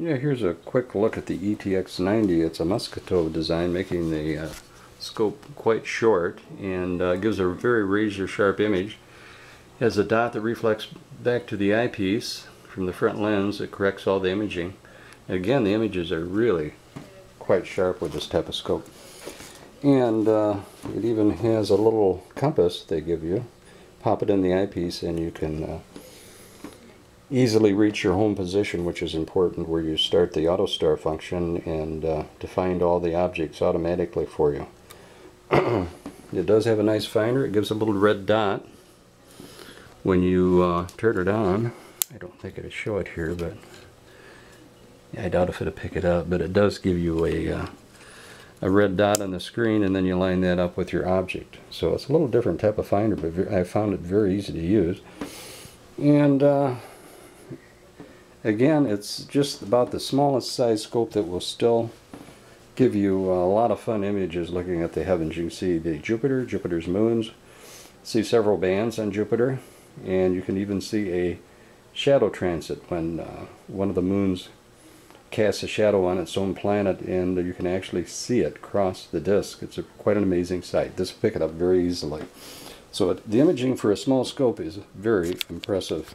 Yeah, here's a quick look at the E ETX90. It's a Maksutov design, making the uh, scope quite short and uh, gives a very razor sharp image. It Has a dot that reflects back to the eyepiece from the front lens. It corrects all the imaging. And again, the images are really quite sharp with this type of scope. And uh, it even has a little compass they give you. Pop it in the eyepiece and you can uh, easily reach your home position, which is important, where you start the Autostar function and uh, to find all the objects automatically for you. it does have a nice finder. It gives a little red dot when you uh, turn it on. I don't think it'll show it here, but I doubt if it'll pick it up. But it does give you a uh, a red dot on the screen, and then you line that up with your object. So it's a little different type of finder, but I found it very easy to use. And uh, again it's just about the smallest size scope that will still give you a lot of fun images looking at the heavens. You can see the Jupiter Jupiter's moons. See several bands on Jupiter. And you can even see a shadow transit when uh, one of the moons casts a shadow on its own planet and you can actually see it cross the disk. It's a, quite an amazing sight. This will pick it up very easily. So it, the imaging for a small scope is very impressive